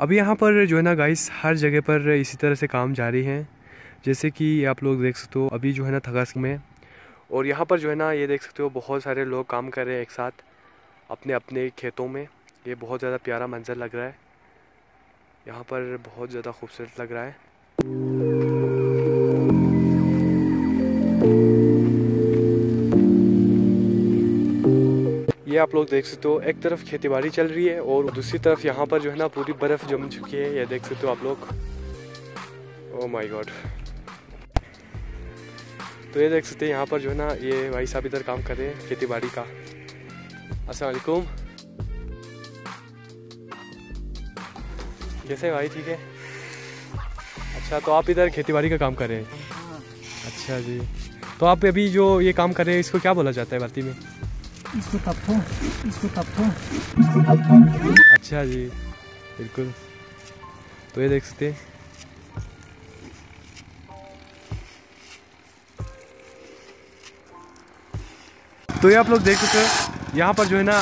अभी यहाँ पर जो है ना गाइस हर जगह पर इसी तरह से काम जारी हैं। जैसे कि आप लोग देख सकते हो, अभी जो है ना थगास में। और यहाँ पर जो है ना ये देख सकते हो, बहुत सारे लोग काम कर रहे हैं एक साथ, अपने अपने खेतों में। ये बहुत ज़्यादा प्यारा मंजर लग रहा है। यहाँ पर बहुत ज़्यादा खूबसूरत लग रहा है। ये आप लोग देख सकते हो एक तरफ़ खेती बाड़ी चल रही है और दूसरी तरफ़ यहाँ पर जो है ना पूरी बर्फ़ जम चुकी है। ये देख सकते हो आप लोग। ओ माय गॉड तो ये देख सकते हैं यहाँ पर जो है ना ये भाई साहब इधर काम कर रहे हैं खेती बाड़ी का असलकुम कैसे भाई ठीक है? अच्छा तो आप इधर खेती बाड़ी का काम कर रहे हैं। अच्छा जी। तो आप अभी जो ये काम कर रहे हैं इसको क्या बोला जाता है भर्ती में? इसको तपो इसको तपो अच्छा जी, बिल्कुल। तो ये देख सकते तो ये आप लोग देख सकते हो, यहाँ पर जो है ना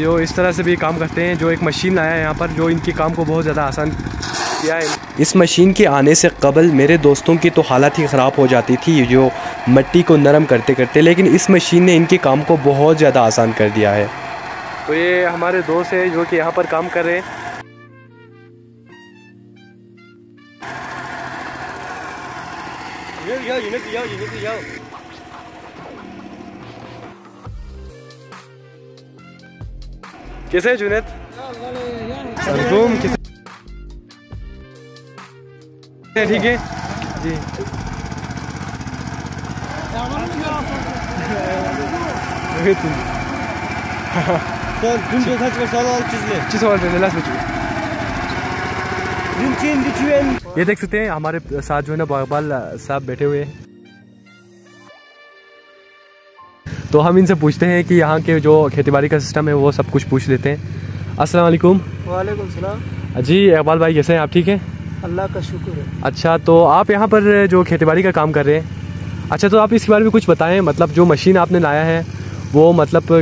जो इस तरह से भी काम करते हैं, जो एक मशीन आया है यहाँ पर, जो इनके काम को बहुत ज़्यादा आसान इस मशीन के आने से कबल मेरे दोस्तों की तो हालत ही ख़राब हो जाती थी जो मट्टी को नरम करते करते लेकिन इस मशीन ने इनके काम को बहुत ज़्यादा आसान कर दिया है। तो ये हमारे दोस्त है जो कि यहाँ पर काम कर रहे हैं। कैसे जुनेद? कैसे ठीक है? जी। dün de kaç. ये देख सकते हैं हमारे साथ जो है ना बागबाल साहब बैठे हुए हैं। तो हम इनसे पूछते हैं कि यहाँ के जो खेतीबाड़ी का सिस्टम है वो सब कुछ पूछ लेते हैं। अस्सलाम वालेकुम। वालेकुम सलाम। जी इकबाल भाई कैसे हैं आप? ठीक हैं? अल्लाह का शुक्र है। अच्छा तो आप यहाँ पर जो खेतीबाड़ी का काम कर रहे हैं अच्छा तो आप इसके बारे में कुछ बताएँ मतलब जो मशीन आपने लाया है वो मतलब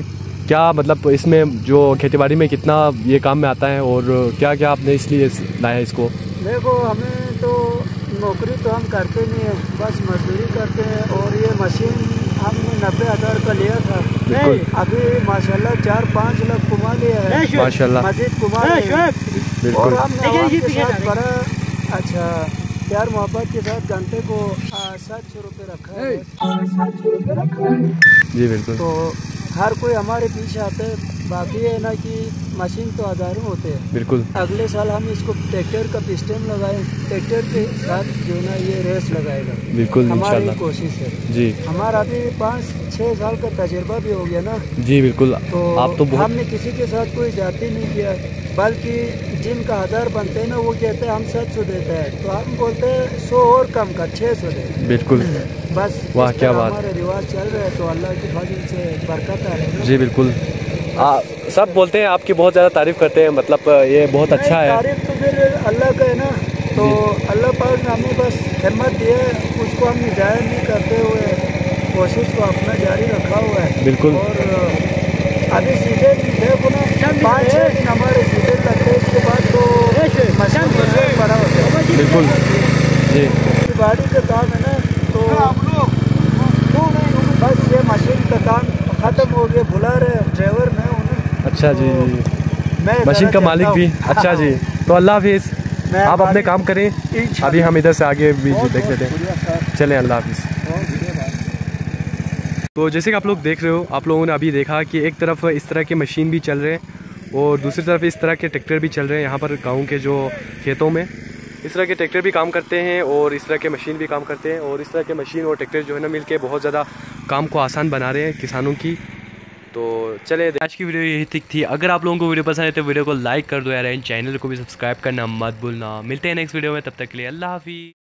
क्या मतलब इसमें जो खेतीबाड़ी में कितना ये काम में आता है और क्या क्या आपने इसलिए लाया है इसको? देखो हमें तो नौकरी तो हम करते नहीं है बस मजदूरी करते हैं और ये मशीन हमने नब्बे हज़ार का लिया था। बिल्कुल। अभी माशाल्लाह चार पाँच लाख कमा लिया है। माशाल्लाह। मजीद कमा रहे हैं। और बिल्कुल। हमने के साथ बड़ा अच्छा प्यार मोहब्बत के साथ घंटे को सात सौ रुपये रखा है। सात सौ रुपये रखा है। जी बिल्कुल। तो हर कोई हमारे पीछे आते हैं। बाकी है ना कि मशीन तो हज़ारों होते हैं। बिल्कुल। अगले साल हम इसको ट्रैक्टर का सिस्टम लगाए। ट्रैक्टर के साथ जो ना ये रेस लगाएगा। बिल्कुल हमारी कोशिश है। जी। हमारा अभी पाँच छः साल का तजुर्बा भी हो गया ना। जी बिल्कुल। तो, आप तो बहुत हमने किसी के साथ कोई जाति नहीं किया। बल्कि जिनका हज़ार बनते हैं ना वो कहते हैं हम सात सौ देते हैं। तो हम बोलते हैं सौ और कम का छः सौ दे। बिल्कुल। बस वाह, क्या बात। हमारे रिवाज चल रहे हैं तो अल्लाह की फजल से बरकत आ रही है जी बिल्कुल। आ, सब बोलते हैं आपकी बहुत ज़्यादा तारीफ़ करते हैं मतलब ये बहुत अच्छा है। तारीफ़ तो फिर अल्लाह का है ना तो अल्लाह पाक ने हमें बस हिम्मत दी है उसको हम ज़ाहिर नहीं करते हुए कोशिश को अपना जारी रखा हुआ है। बिल्कुल। और अभी सीधे देखो ना पाँच छः दिन हमारे सीधे लगते इसके बाद तो बड़ा होता है बिल्कुल। जी। गाड़ी का काम है ना तो बस ये मशीन का काम खत्म हो गया बुला रहे ड्राइवर मैं हूँ अच्छा जी मैं मशीन का मालिक भी। अच्छा जी। तो अल्लाह हाफिज़। आप अपने काम करें। अभी हम इधर से आगे भी देख लेते हैं। चलें अल्लाह हाफिज़। तो जैसे कि आप लोग देख रहे हो आप लोगों ने अभी देखा कि एक तरफ़ इस तरह के मशीन भी चल रहे हैं और दूसरी तरफ़ इस तरह के ट्रैक्टर भी चल रहे हैं यहाँ पर गाँव के जो खेतों में। इस तरह के ट्रैक्टर भी काम करते हैं और इस तरह के मशीन भी काम करते हैं और इस तरह के मशीन और ट्रैक्टर जो है ना मिलके बहुत ज़्यादा काम को आसान बना रहे हैं किसानों की। तो चले आज की वीडियो यही तक थी अगर आप लोगों को वीडियो पसंद है तो वीडियो को लाइक कर दो यार चैनल को भी सब्सक्राइब करना मत भूलना। मिलते हैं नेक्स्ट वीडियो में, तब तक के लिए अल्लाह हाफिज़।